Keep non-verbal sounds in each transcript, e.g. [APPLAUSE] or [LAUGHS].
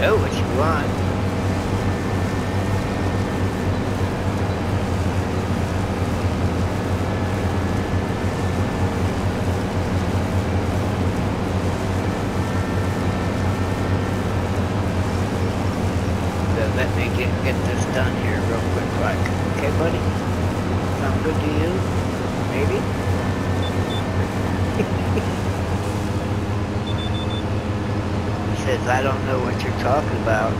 know what you want. So let me get, get this done here real quick, like, okay, buddy? Sound good to you? Maybe? he says, I don't know what you're talking about.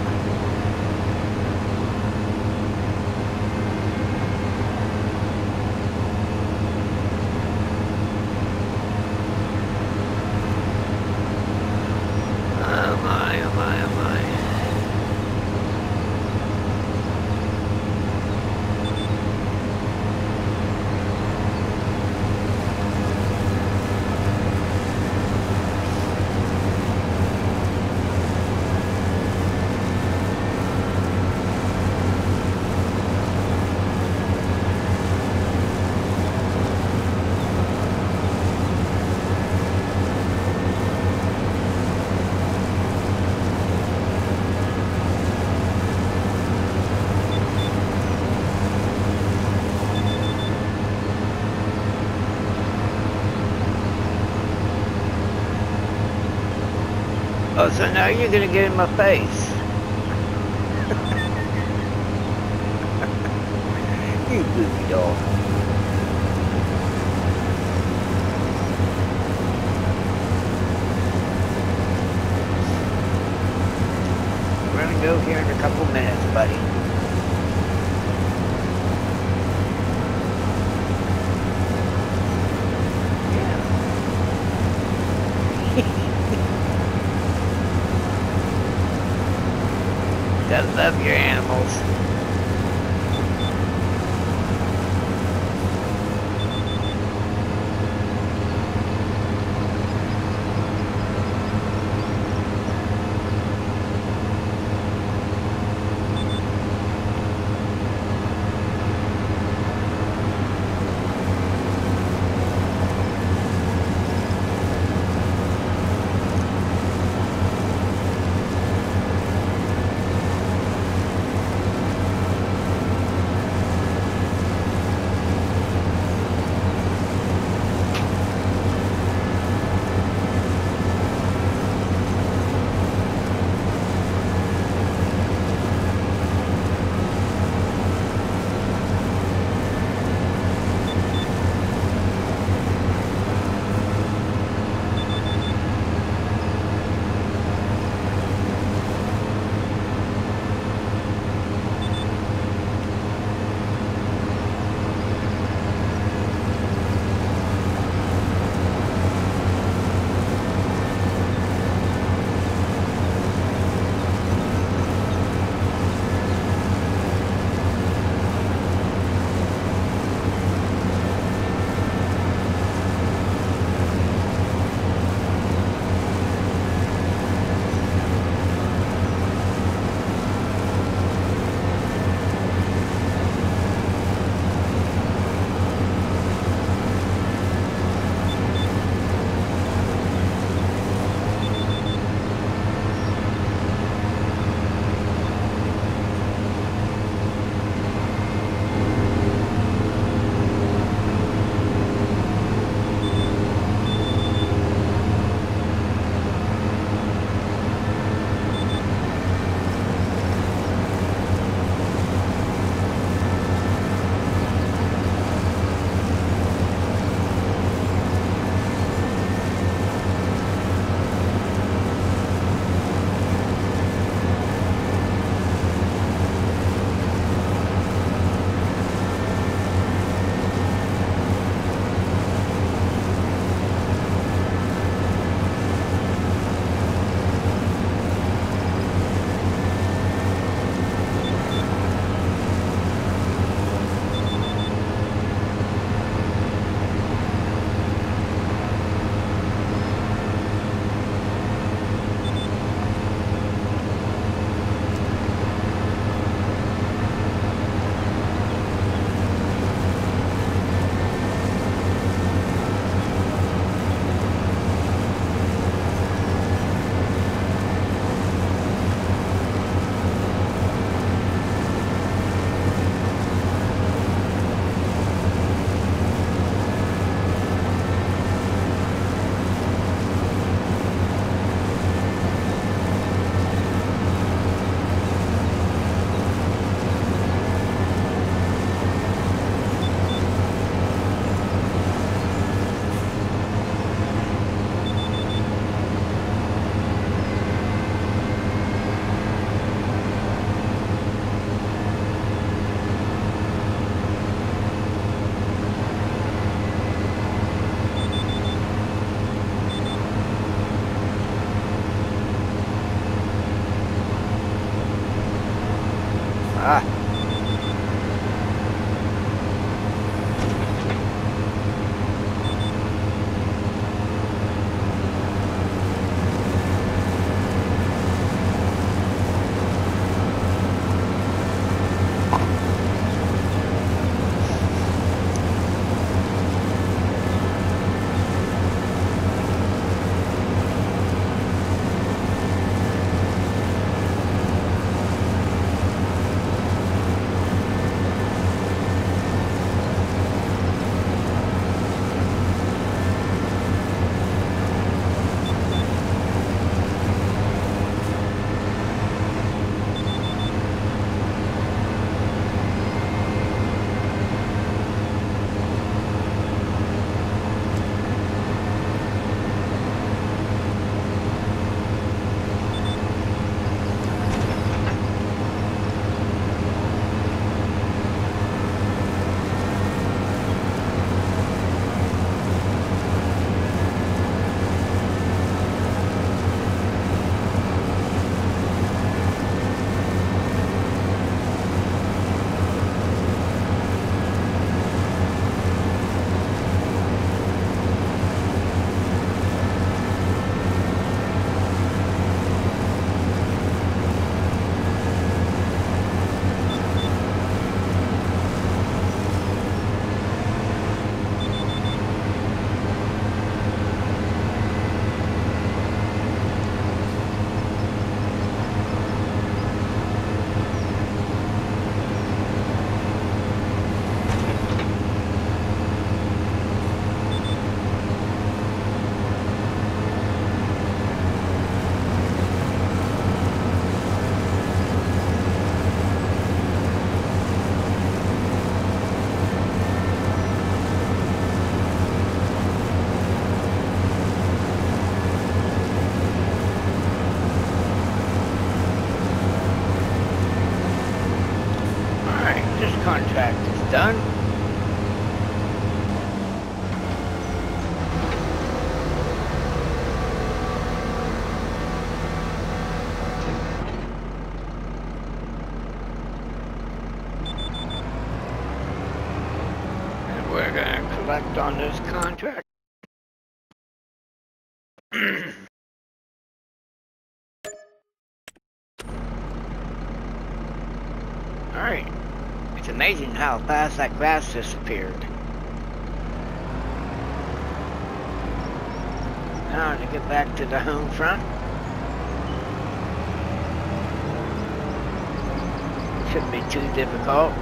Oh my, oh my, oh my. Oh, so now you're gonna get in my face. [LAUGHS] you goofy dog. We're gonna go here in a couple minutes, buddy. Love your animals. On this contract. [CLEARS THROAT] Alright. It's amazing how fast that grass disappeared. Now to get back to the home front. Shouldn't be too difficult.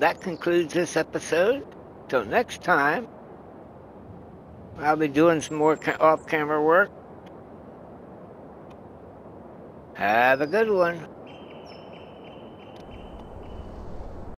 That concludes this episode. Till next time, I'll be doing some more off camera work. Have a good one.